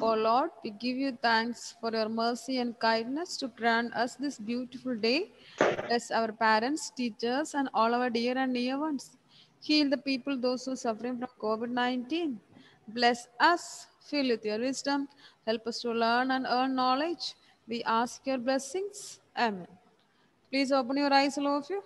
O Lord, we give you thanks for your mercy and kindness to grant us this beautiful day. Bless our parents, teachers, and all our dear and near ones. Heal the people, those who are suffering from COVID 19. Bless us, fill with your wisdom. Help us to learn and earn knowledge. We ask your blessings. Amen. Please open your eyes, all of you.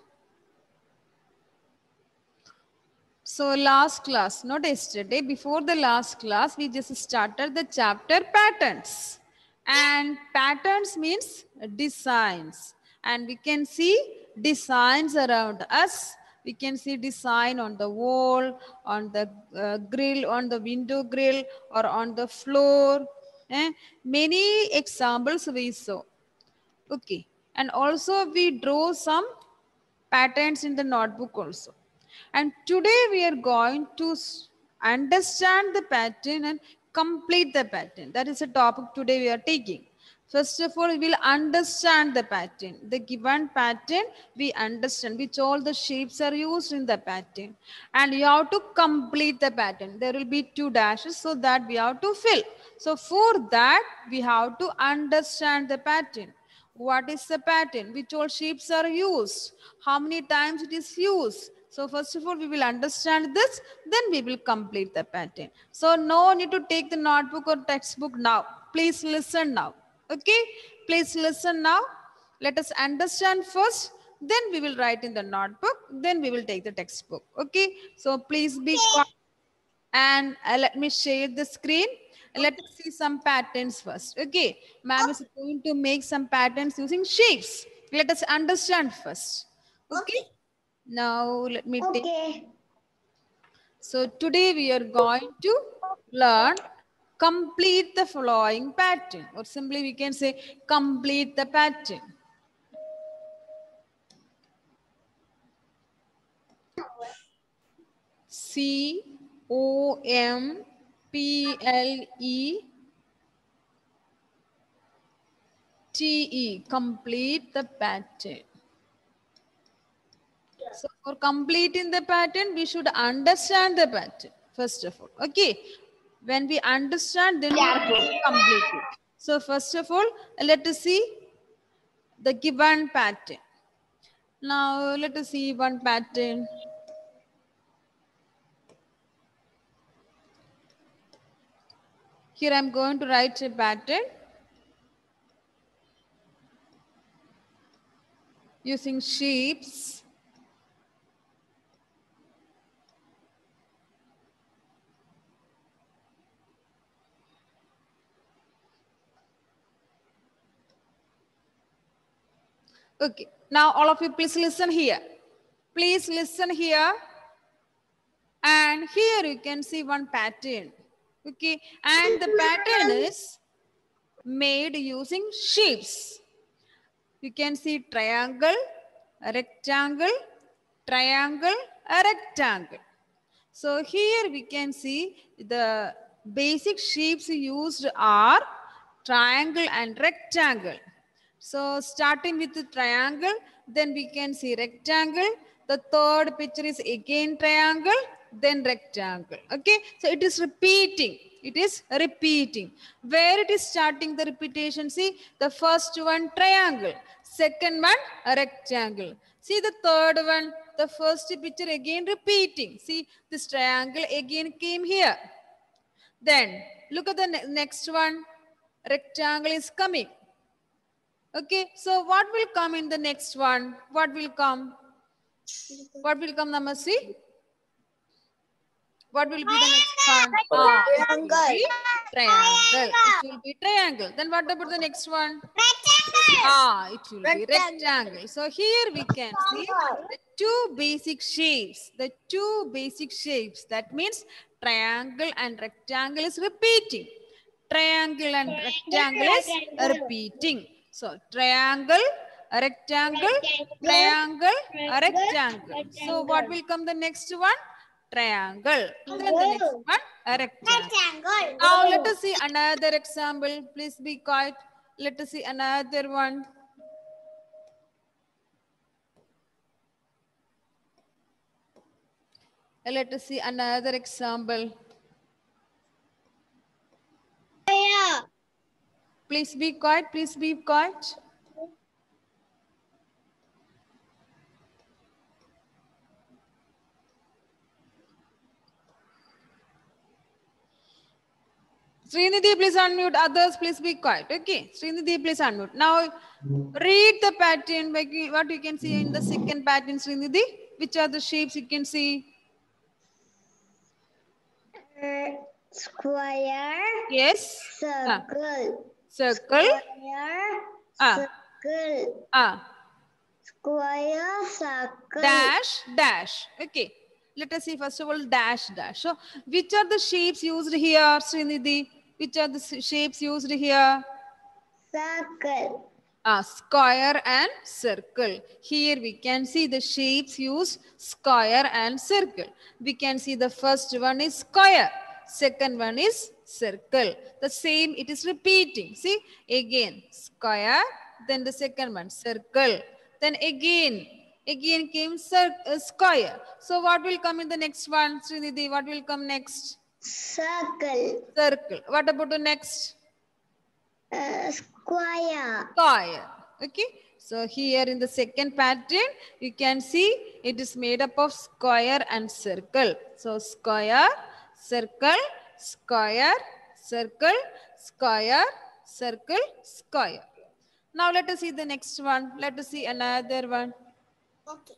So last class, not yesterday, before the last class, we just started the chapter patterns. And patterns means designs. And we can see designs around us. We can see design on the wall, on the uh, grill, on the window grill, or on the floor. Eh? Many examples we saw. Okay. And also we draw some patterns in the notebook also. And today we are going to understand the pattern and complete the pattern. That is a topic today we are taking. First of all, we will understand the pattern. The given pattern, we understand which all the shapes are used in the pattern. And you have to complete the pattern. There will be two dashes so that we have to fill. So for that, we have to understand the pattern. What is the pattern? Which all shapes are used? How many times it is used? So first of all, we will understand this, then we will complete the pattern. So no need to take the notebook or textbook now. Please listen now. Okay? Please listen now. Let us understand first, then we will write in the notebook, then we will take the textbook. Okay? So please be quiet and uh, let me share the screen. Let us see some patterns first. Okay, ma'am is going to make some patterns using shapes. Let us understand first. Okay. Now let me take. Okay. So today we are going to learn complete the following pattern or simply we can say complete the pattern. C O M P L E T E complete the pattern. So for completing the pattern, we should understand the pattern first of all. Okay. When we understand, then we Yeah. complete it. So first of all, let us see the given pattern. Now let us see one pattern. Here I'm going to write a pattern using shapes. Okay. Now all of you please listen here. Please listen here. And here you can see one pattern. Okay. And the pattern is made using shapes. You can see triangle, rectangle, triangle, rectangle. So here we can see the basic shapes used are triangle and rectangle. So starting with the triangle, then we can see rectangle. The third picture is again triangle, then rectangle. Okay, so it is repeating. It is repeating. Where it is starting the repetition? See the first one triangle, second one rectangle. See the third one, the first picture again repeating. See this triangle again came here. Then look at the ne- next one. Rectangle is coming. Okay, so what will come in the next one? What will come? What will come, Namasi? What will be the next one? Ah, it will triangle. It will be triangle. Then what about the next one? Rectangle. Ah, it will be rectangle. So here we can see the two basic shapes. The two basic shapes. That means triangle and rectangle is repeating. Triangle and rectangle is repeating. So triangle, rectangle, triangle, a rectangle. So what will come the next one? Triangle. Then the next one, a rectangle. Now let us see another example. Please be quiet. Let us see another one. Let us see another example. Please be quiet. Please be quiet. Srinidhi, please unmute. Others, please be quiet. Okay. Srinidhi, please unmute. Now, read the pattern. What you can see in the second pattern, Srinidhi? Which are the shapes you can see? Uh, square, Yes. circle, Circle. square, Ah. circle, Ah. square, circle. Dash, dash. Okay. Let us see first of all dash, dash. So, which are the shapes used here, Srinidhi? Which are the shapes used here? Circle, Ah, square and circle. Here we can see the shapes use square and circle. We can see the first one is square. Second one is circle. The same, it is repeating. See, again, square. Then the second one, circle. Then again, again came uh, square. So what will come in the next one, Srinidhi? What will come next? circle, Circle. What about the next? uh, square, square. Okay. So here in the second pattern, you can see it is made up of square and circle. So square, circle, square, circle, square, circle, square. Now let us see the next one. Let us see another one. Okay.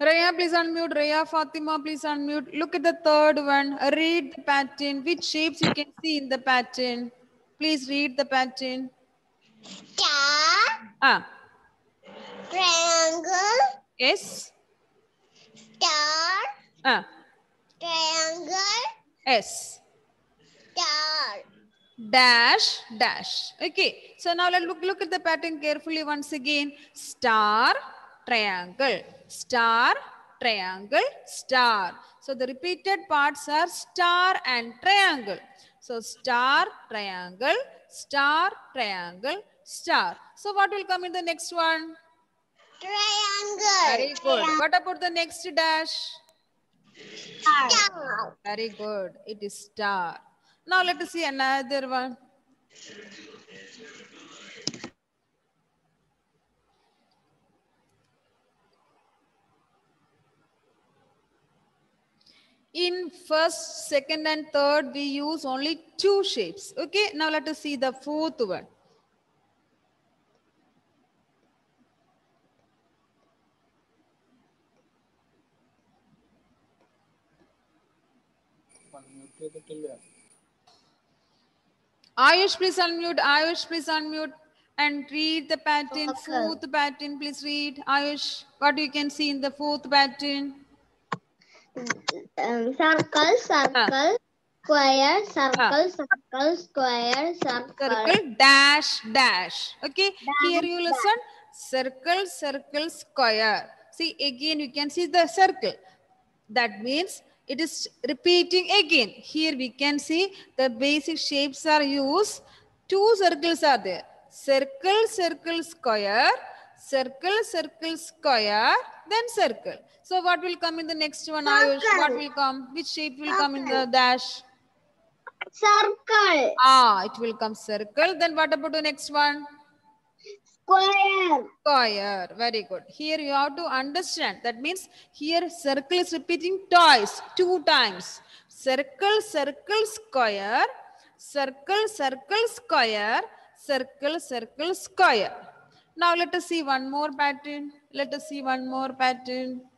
Raya, please unmute. Raya, Fatima, please unmute. Look at the third one. Read the pattern. Which shapes you can see in the pattern? Please read the pattern. Star, Ah, triangle, yes. star, Ah, triangle, yes. star. dash dash okay so now let's look look at the pattern carefully once again star triangle star triangle star. So the repeated parts are star and triangle. So star triangle star triangle star. So what will come in the next one? Triangle. very good. What about the next dash? Star. very good. It is star. Now let us see another one In first, second, and third, we use only two shapes. Okay, now let us see the fourth one. Ayush, please unmute. Ayush, please unmute and read the pattern. Okay. Fourth pattern, please read. Ayush, what you can see in the fourth pattern? Um, circle, circle, square, circle, circle, square, circle. circle dash dash. Okay here you listen. Circle circle square. See again you can see the circle. That means it is repeating again. Here we can see the basic shapes are used. Two circles are there. Circle circle square circle circle square then circle so what will come in the next one ayush what will come which shape will come in the dash Circle, Ah, it will come circle. Then what about the next one? square, Square. Very good. Here you have to understand. That means here circle is repeating twice, two times. Circle, circle, square. Circle, circle, square. Circle, circle, square. Now let us see one more pattern. Let us see one more pattern.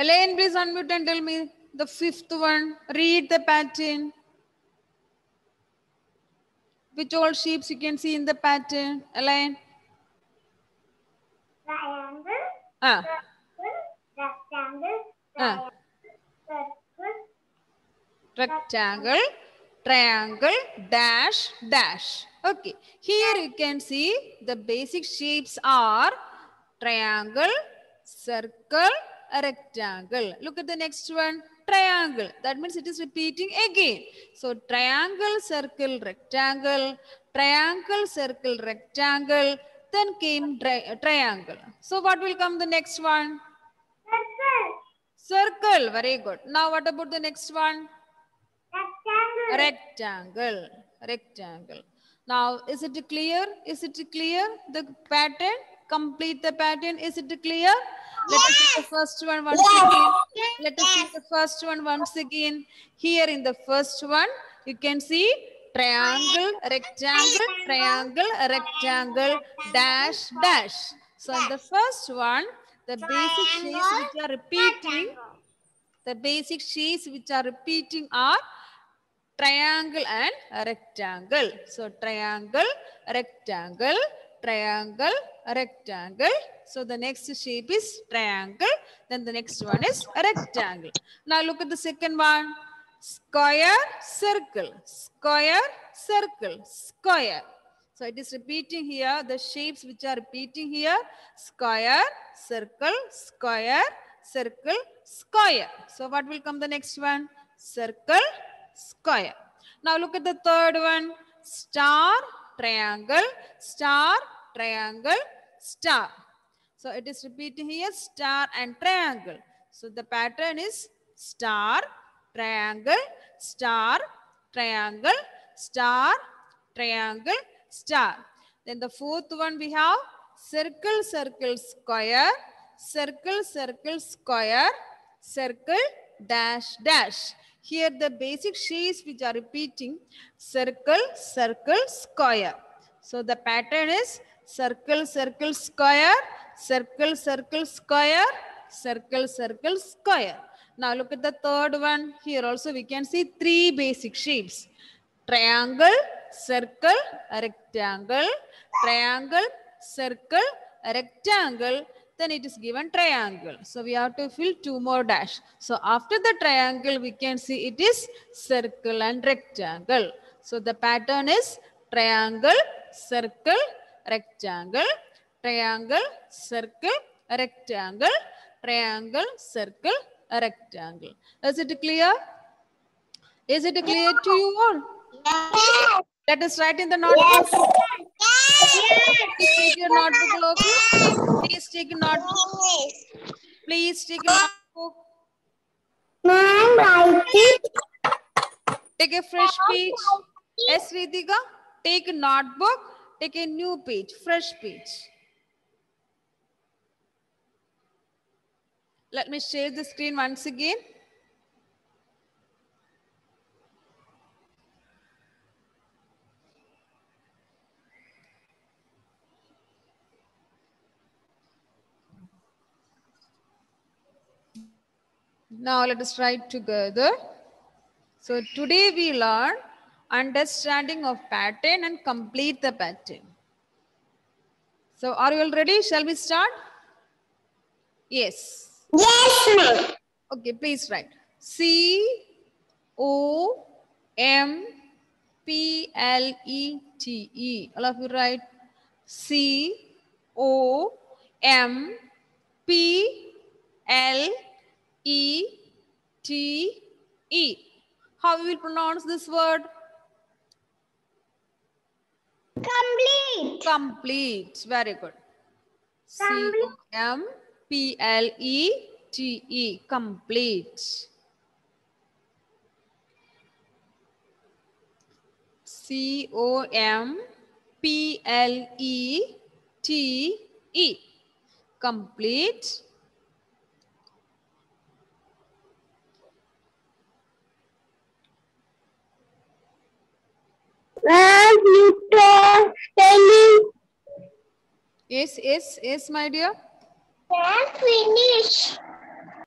Elaine, please unmute and tell me the fifth one. Read the pattern. Which all shapes you can see in the pattern, Elaine? ആ ah. rectangle, ah. ആ circle, rectangle, triangle, dash, dash. Okay. Here you can see the basic shapes are triangle, circle, a rectangle. Look at the next one. Triangle. That means it is repeating again. So triangle, circle, rectangle, triangle, circle, rectangle. Then came tri- uh, triangle. So what will come the next one? circle, Circle. Very good. Now what about the next one? rectangle, rectangle rectangle now is it clear is it clear the pattern complete the pattern is it clear let us see the first one once again. Let us see the first one once again. Here in the first one you can see triangle rectangle triangle. rectangle dash dash. So in the first one the basic shapes which are repeating the basic shapes which are repeating are triangle and rectangle. So triangle, rectangle, triangle, rectangle. So the next shape is triangle. Then the next one is rectangle. Now look at the second one. Square, circle, square, circle, square. So it is repeating here the shapes which are repeating here. Square, circle, square, circle, square. So what will come the next one? Circle, square. Now look at the third one. Star, triangle, star, triangle, star. So it is repeating here star and triangle. So the pattern is star, triangle, star, triangle, star, triangle, star. Then the fourth one we have circle, circle, square, circle, circle, square, circle, dash, dash. Here the basic shapes which are repeating circle, circle, square. So the pattern is circle, circle, square, circle, circle, square, circle, circle, square. Now look at the third one. Here also we can see three basic shapes. Triangle, circle, rectangle, triangle, circle, rectangle, then it is given triangle. So we have to fill two more dash. So after the triangle, we can see it is circle and rectangle. So the pattern is triangle, circle, rectangle, triangle, circle, rectangle, triangle, circle, rectangle. Is it clear? Is it clear to you all? Let us write in the notebook. Yes. Please take your notebook, Loki. Please take a notebook. Please take a notebook. Take a fresh page. S. Ritika, take a notebook. Take a new page, fresh page. Let me share the screen once again. Now let us write together. So today we learn understanding of pattern and complete the pattern. So are you all ready? Shall we start? Yes. Yes, ma'am. Okay, please write. C O M P L E T E. All of you write C O M P L E T E. How we will pronounce this word? Complete. Complete. Very good. C O M P L E T E. P L E T E, complete. C O M P L E T E. Complete. Ma'am, you told spelling. Yes, yes, yes, my dear. Can finish.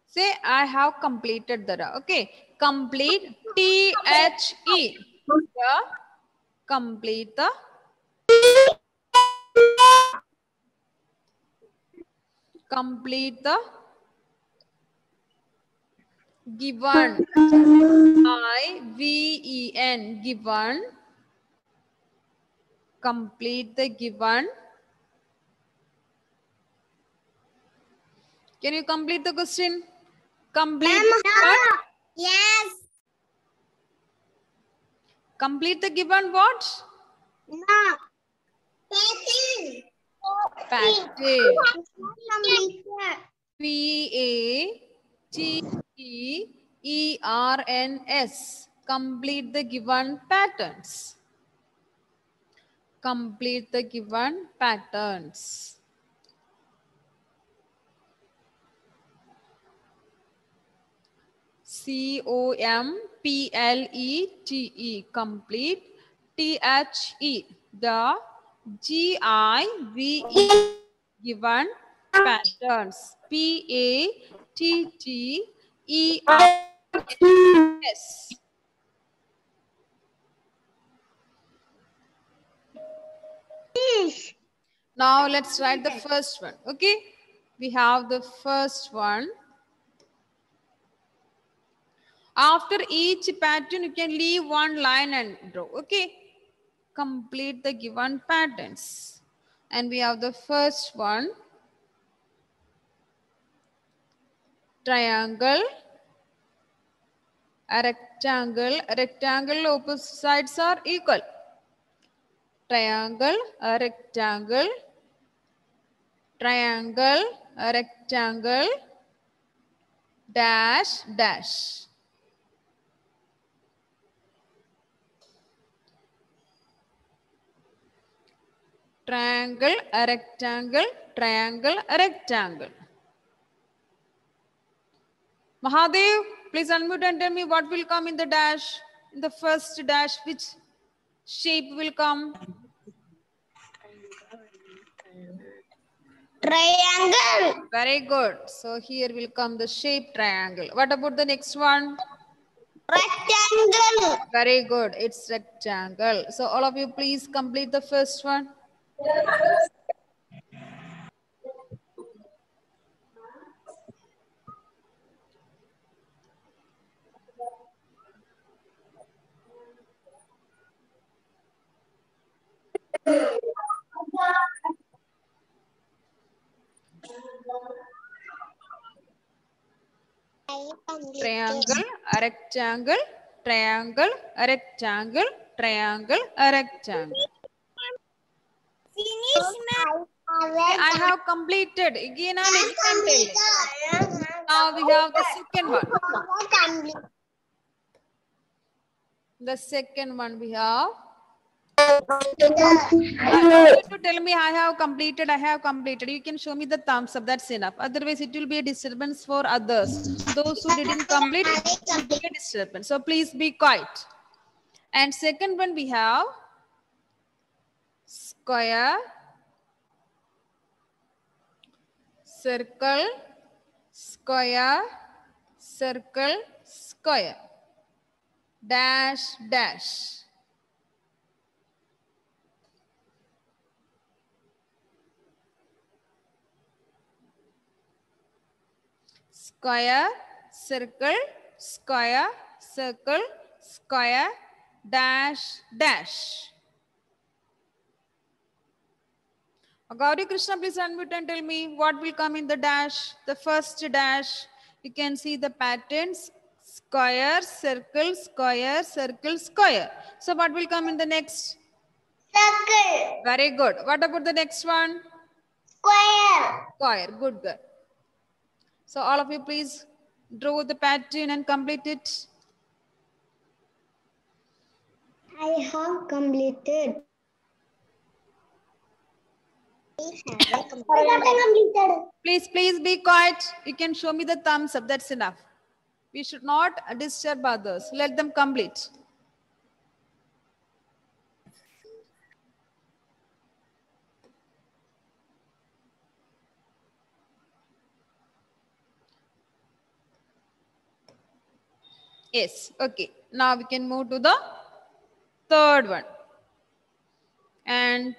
Say, I have completed the, okay. Complete T H E. The complete the complete the given I V E N given complete the given can you complete the question complete the given, Yes. complete the given what No. Pattern. pattern. P A T E E R N S. Complete the given patterns. Complete the given patterns. C O M P L E T E. Complete. T H E. The G I V E. Given patterns. P A T T E R S. Now let's write the first one. Okay. We have the first one. After each pattern, you can leave one line and draw. Okay. Complete the given patterns. And we have the first one. Triangle. A rectangle. A rectangle opposite sides are equal. Triangle. A rectangle. Triangle. A rectangle. Dash. Dash. Triangle, a rectangle, triangle, a rectangle. Mahadev, please unmute and tell me what will come in the dash. In the first dash, which shape will come? Triangle. Very good. So here will come the shape triangle. What about the next one? Rectangle. Very good. It's rectangle. So all of you please complete the first one. Triangle, a rectangle, triangle, a rectangle, triangle, a rectangle. I have completed again again. I'm telling. Now we have the second one. The second one we have. Uh, you to tell me I have completed, I have completed. You can show me the thumbs up. That's enough. Otherwise, it will be a disturbance for others. Those who didn't complete, it will be a disturbance. So please be quiet. And second one we have square, circle, square, circle, square, dash, dash. Square, circle, square, circle, square, dash, dash. Gauri Krishna, please unmute and tell me what will come in the dash. The first dash, you can see the patterns, square, circle, square, circle, square. So what will come in the next? Circle. Very good. What about the next one? Square. Square. Good girl. So all of you please draw the pattern and complete it. I have completed. Please, please be quiet. You can show me the thumbs up. That's enough. We should not disturb others. Let them complete. Yes, okay. Now we can move to the third one. And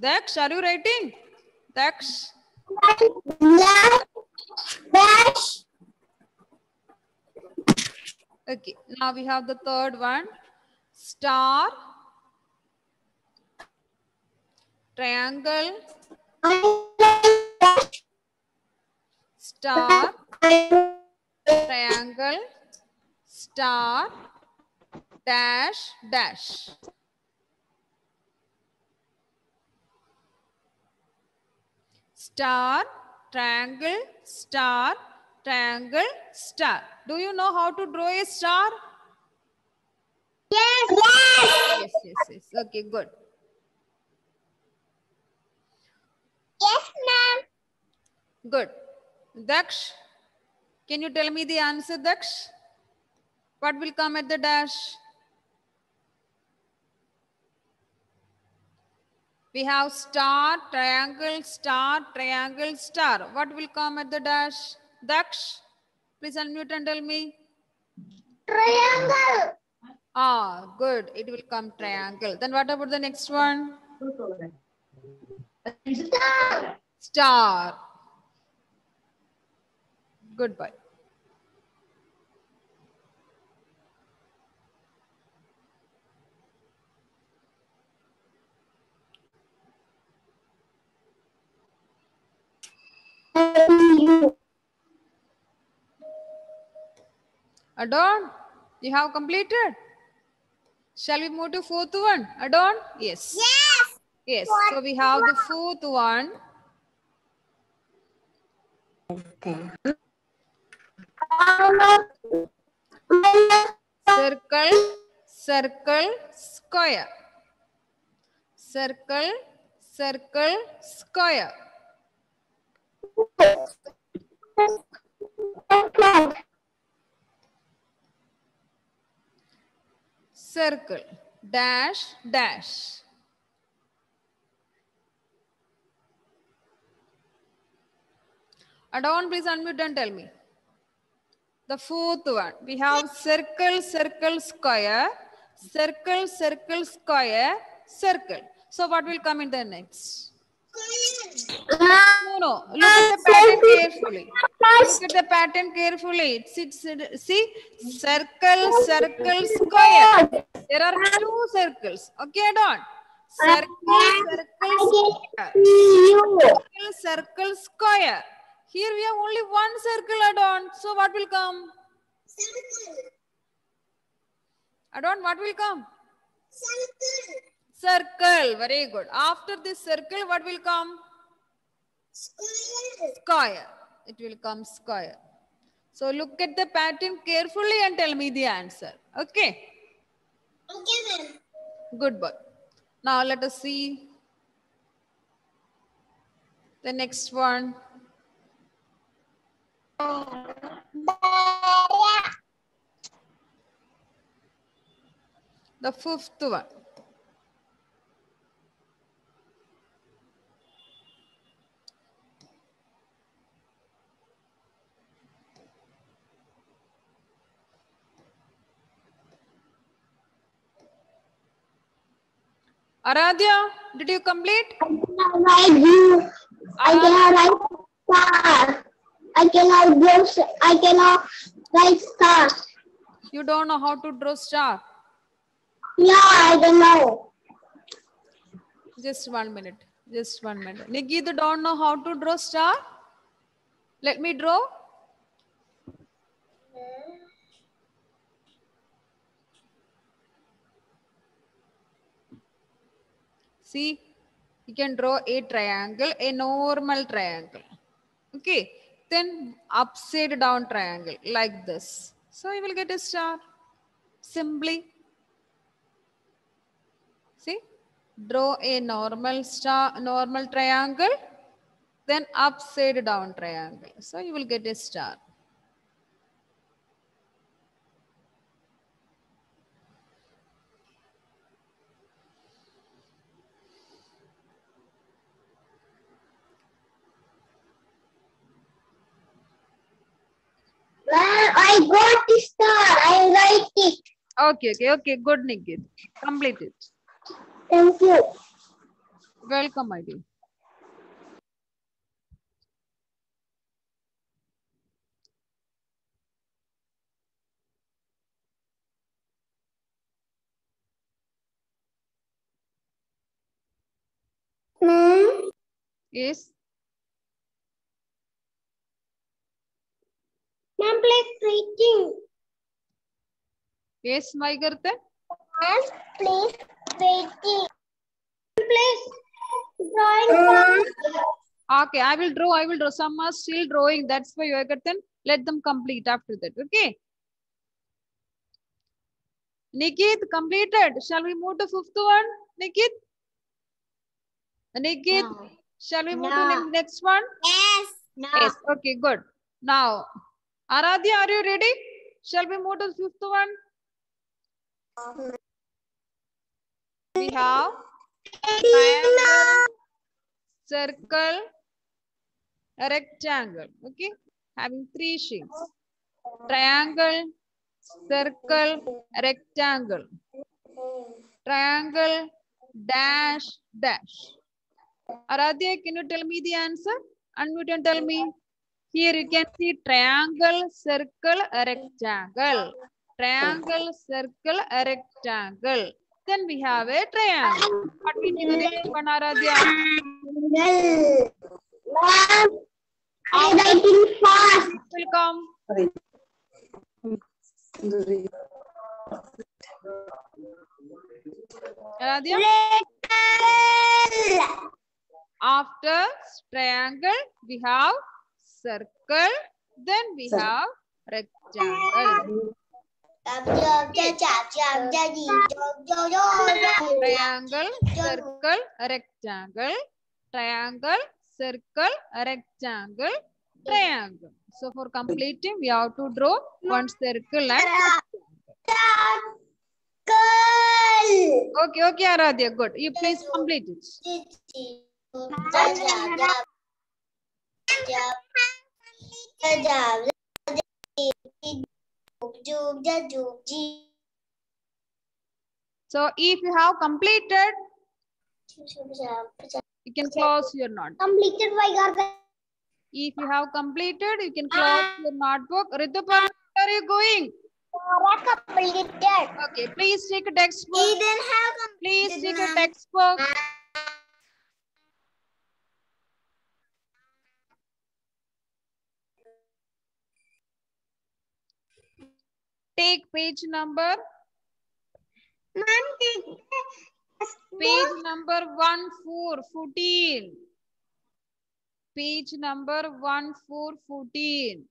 Daksh, are you writing? Daksh. Okay, now we have the third one. Star, triangle, star, triangle, star, dash, dash. Star, triangle, star, triangle, star. Do you know how to draw a star? Yes. Yes. Yes, yes, yes. Okay, good. Yes, ma'am. Good. Daksh, can you tell me the answer, Daksh? What will come at the dash? We have star, triangle, star, triangle, star. What will come at the dash? Daksh, please unmute and tell me. Triangle. Ah, good. It will come triangle. Then what about the next one? Star. Star. Goodbye. Adon, you have completed? Shall we move to fourth one? Adon? Yes. Yes. Yes. So we have the fourth one. Circle, circle, square. Circle, circle, square. Circle, dash, dash. Uh, Adon, please unmute and tell me. The fourth one, we have circle, circle, square, circle, circle, square, circle. So what will come in the next? No, no. Look at the pattern carefully. Look at the pattern carefully. It's, it's, it- see, circle, circle, square. There are two circles. Okay, Adon? Circle, circle, square. Circle, circle, square. Here we have only one circle, Adon. So what will come? Circle. Adon, what will come? Circle. Circle. Very good. After this circle, what will come? Square. It will come square. So look at the pattern carefully and tell me the answer. Okay. Okay, ma'am. Good boy. Now let us see the next one. The fifth one. Aradhya, did you complete? I you. I uh, cannot write star. I cannot draw. I cannot write star. You don't know how to draw star. Yeah, I don't know. Just one minute. Just one minute. Nikita don't know how to draw star. Let me draw. See, you can draw a triangle, a normal triangle. Okay, then upside down triangle like this. So you will get a star. Simply. See, draw a normal star, normal triangle, then upside down triangle. So you will get a star. star. I write it. Okay, okay, okay. Good, Nikit. Complete it. Thank you. Welcome, my dear. Ma'am? Yes? Ma'am, please waiting. Yes, Maigartha. Ma'am, please waiting. Please drawing. Uh-huh. Okay, I will draw. I will draw. Some are still drawing. That's why you are them. Let them complete after that. Okay. Nikit completed. Shall we move to fifth one? Nikit. Nikit, No. shall we move No. to the next one? Yes. No. Yes. Okay, good. Now, Aradhya, are you ready? Shall we move to the fifth one? We have triangle, circle, a rectangle. Okay, having three shapes: Triangle, circle, rectangle. Triangle, dash, dash. Aradhya, can you tell me the answer? Unmute and tell me. Here you can see triangle, circle, rectangle. Triangle, circle, rectangle. Then we have a triangle. What be the next one, Aradhya? Ma'am, I'm writing fast. Will come. Aradhya? After triangle, we have circle. Then we have rectangle. Triangle, circle, rectangle. Triangle, circle, rectangle, triangle. So for completing, we have to draw one circle and okay, okay, Aradhya, good. You please complete it. So if you have completed, you can close your notebook. Completed by. If you have completed, you can close ah. your notebook. Rituparna, where are you going? completed. Okay, please take a textbook. Please take a textbook. Take page number, Ma'am, take the page number one four fourteen. Page number one four fourteen.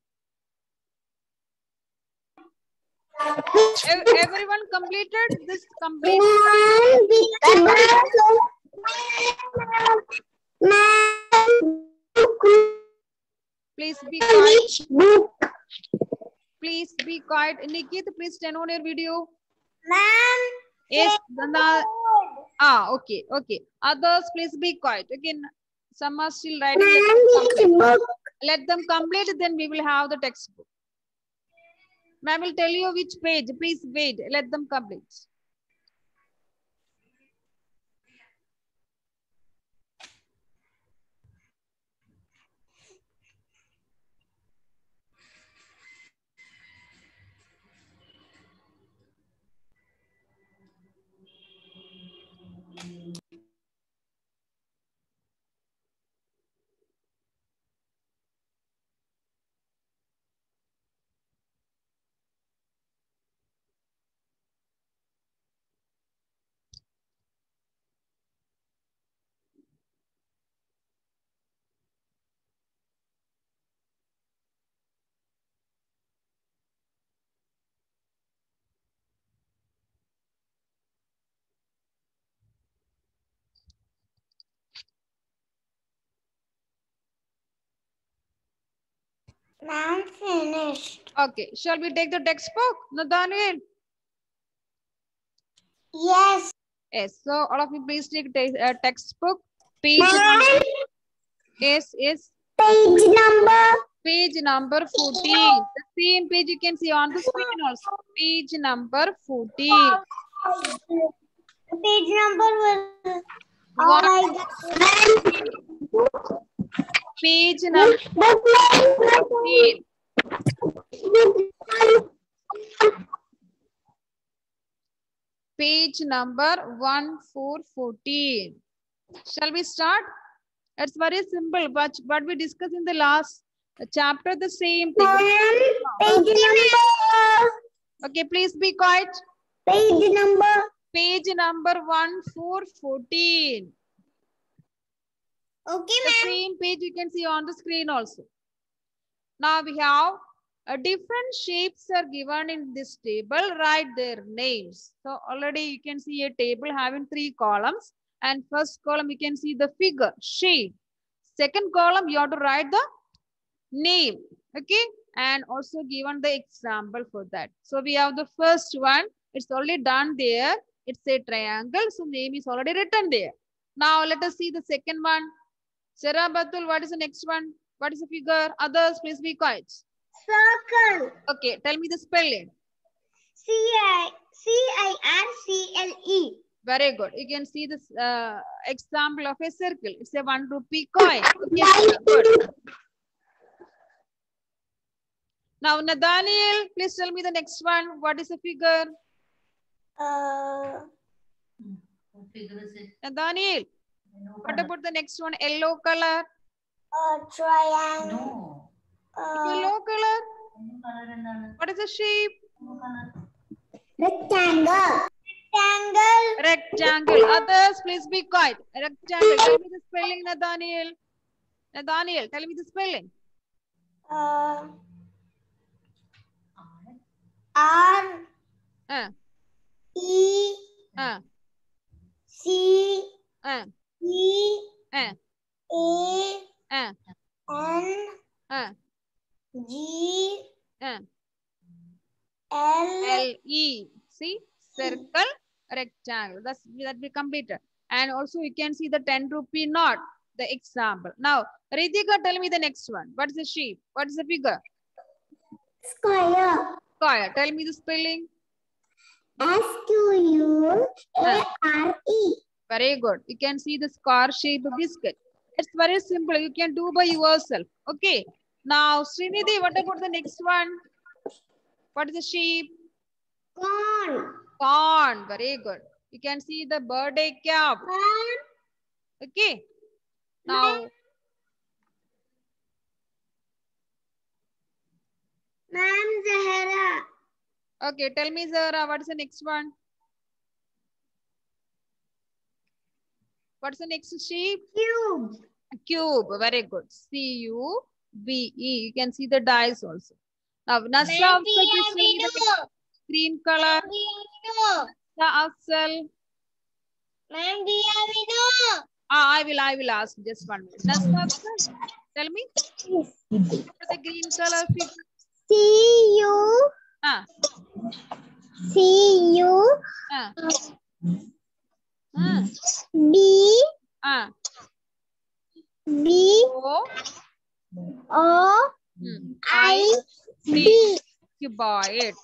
Ev- Everyone completed this complete. Please be quiet. Please be quiet. Nikit, please turn on your video. Ma'am, Yes. Ah, okay, okay. Others, please be quiet. Again, some are still writing. Let Ma'am, them complete. Let them complete, then we will have the textbook. Ma'am will tell you which page. Please wait. Let them complete. Ma'am, finished. Okay, shall we take the textbook? Nathaniel? Yes. Yes, so all of you please take uh, textbook. Page number, yes, yes. page number. Page number 14. The same page you can see on the screen also. Page number 14. Page number. One. Oh my God. Page number 14. Page number 1414. Shall we start? It's very simple, but what we discussed in the last chapter, the same thing. Page number. Okay, please be quiet. Page number. Page number 1414. Okay, ma'am. The same page you can see on the screen also. Now we have uh, different shapes are given in this table. Write their names. So already you can see a table having three columns. And first column you can see the figure, shape. Second column you have to write the name. Okay. And also given the example for that. So we have the first one. It's already done there. It's a triangle. So name is already written there. Now let us see the second one. Sarah Batul, what is the next one? What is the figure? Others, please be quiet. Circle. Okay, tell me the spelling. C I C I R C L E. Very good. You can see this uh, example of a circle. It's a one rupee coin. Okay, good. Now, Nathaniel, please tell me the next one. What is the figure? Uh, What figure is it? Nathaniel, No what about the next one? Yellow color. Uh, triangle. No. Uh, yellow color. What is the shape? Rectangle. Rectangle. Rectangle. Others, please be quiet. Rectangle. Tell me the spelling, Nathaniel. Nathaniel, tell me the spelling. Uh, R. Uh. E. Uh. C. Uh. E A uh, N uh, G uh. L L E. See, circle, rectangle. That's that we completed. And also you can see the 10 rupee note, the example. Now, Ritika, tell me the next one. What is the shape? What is the figure? square. Square. Tell me the spelling. S Q U A R E. Very good. You can see the square shape biscuit. It's very simple. You can do by yourself. Okay. Now, Srinidhi, what about the next one? What is the shape? Corn. Corn. Very good. You can see the birthday cap. Corn. Okay. Now, Ma'am Zahra. okay. Tell me, Zara, what is the next one? What's the next shape? Cube. A cube. Very good. C U B E. You can see the dice also. Now, Nasra Ma'am, Afzal, please tell me the green color. Piano. Nasra Afzal. Ma'am piano. Ah, I will, I will ask just one minute. Nasra Afzal, tell me. The green color figure? C U Ah, C U ah. Ah, B ah. B O, O hmm. I B. B. Cuboid.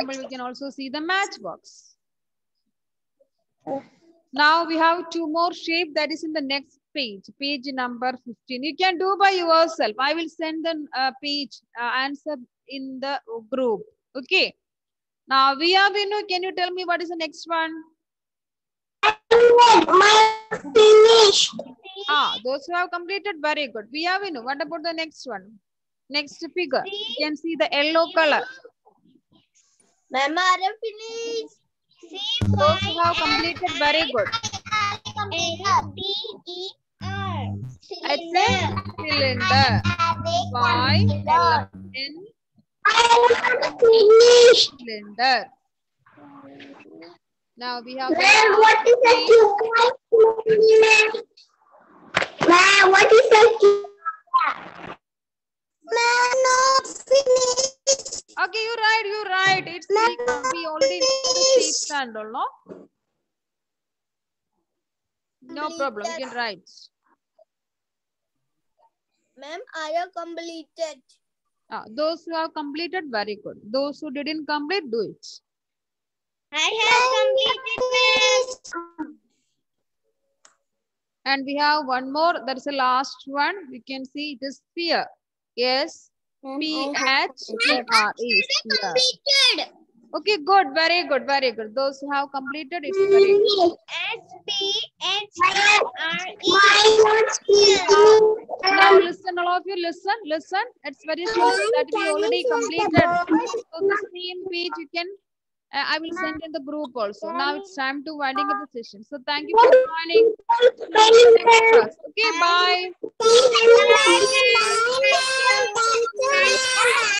Example, we can also see the matchbox. Now we have two more shape that is in the next page, page number 15. You can do by yourself. I will send the uh, page uh, answer in the group. Okay. Now, we Via Vinu, can you tell me what is the next one? Finish. Ah, those who have completed, very good. We Via Vinu, what about the next one? Next figure. You can see the yellow color. Ma'am, I finish. C Those who have completed, very good. B E R. It's a cylinder. Y L N I finish. cylinder. Now we have Ma'am, what is a cube? Ma'am, we already know the shapes and all, no? No problem, you can write. Ma'am, I have completed. Ah, those who have completed, very good. Those who didn't complete, do it. I have completed. And we have one more. That's the last one. We can see it is sphere. Yes. P H E R E. Completed. Okay, good, very good, very good. Those who have completed, it's very good. S P H R E. Now listen, all of you, listen, listen. It's very clear that we already completed. So the same page you can, uh, I will send in the group also. Now it's time to winding up the session. So thank you for joining. Next class. Okay, bye. Bye.